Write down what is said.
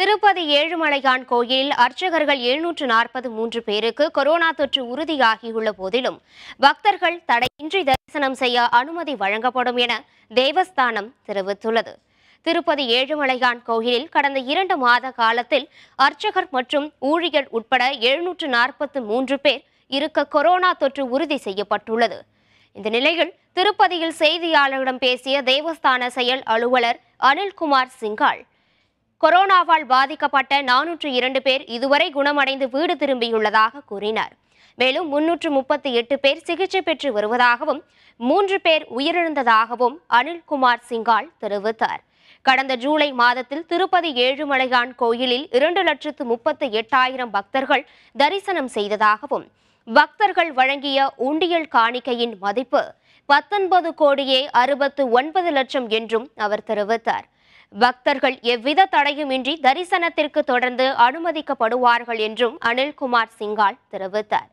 திருப்பதி ஏழுமலையான் கோயிலில் அர்ச்சகர்கள் எழுநூற்று நாற்பது மூன்று பேருக்கு கொரோனா தொற்று உறுதியாகியுள்ள போதிலும் பக்தர்கள் தடையின்றி தரிசனம் செய்ய அனுமதி வழங்கப்படும் என தேவஸ்தானம் தெரிவித்துள்ளது. திருப்பதி ஏழுமலையான் கோயிலில் கடந்த இரண்டு மாத காலத்தில் அர்ச்சகர் மற்றும் ஊழியர் உட்பட எழுநூற்று நாற்பத்து மூன்று பேர் இருக்க கொரோனா தொற்று உறுதி செய்யப்பட்டுள்ளது. இந்த நிலையில் திருப்பதியில் செய்தியாளர்களிடம் பேசிய தேவஸ்தான செயல் அலுவலர் அனில்குமார் சிங்கால் கொரோனாவால் பாதிக்கப்பட்ட நானூற்று இரண்டு பேர் இதுவரை குணமடைந்து வீடு திரும்பியுள்ளதாக கூறினார். மேலும் முன்னூற்று முப்பத்தி எட்டு பேர் சிகிச்சை பெற்று வருவதாகவும் மூன்று பேர் உயிரிழந்ததாகவும் அனில்குமார் சிங்கால் தெரிவித்தார். கடந்த ஜூலை மாதத்தில் திருப்பதி ஏழுமலையான் கோயிலில் இரண்டு லட்சத்து முப்பத்து எட்டாயிரம் பக்தர்கள் தரிசனம் செய்ததாகவும் பக்தர்கள் வழங்கிய உண்டியல் காணிக்கையின் மதிப்பு பத்தொன்பது கோடியே அறுபத்து ஒன்பது லட்சம் என்றும் அவர் தெரிவித்தார். பக்தர்கள் எவ்வித தடையுமின்றி தரிசனத்திற்கு தொடர்ந்து அனுமதிக்கப்படுவார்கள் என்றும் அனில்குமார் சிங்கால் தெரிவித்தார்.